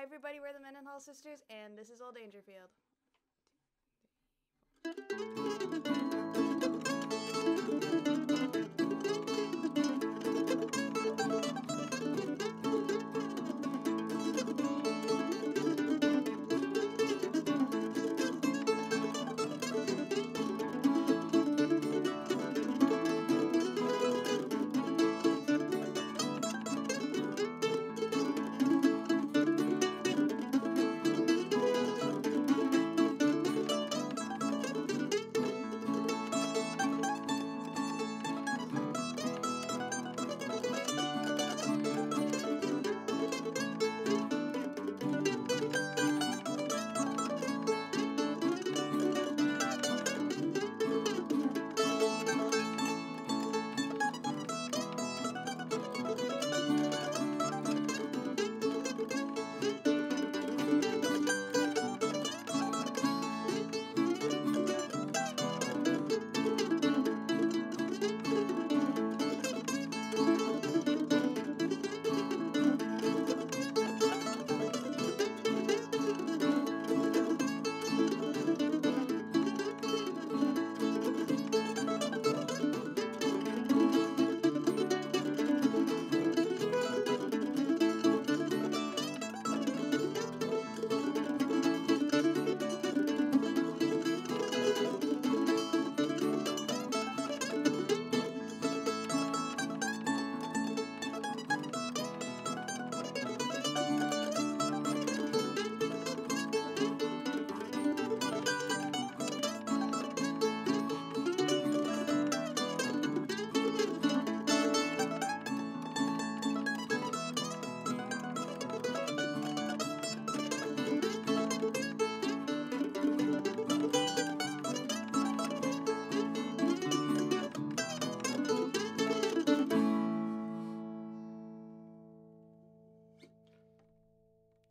Hi, everybody. We're the Mendenhall Sisters, and this is Old Dangerfield.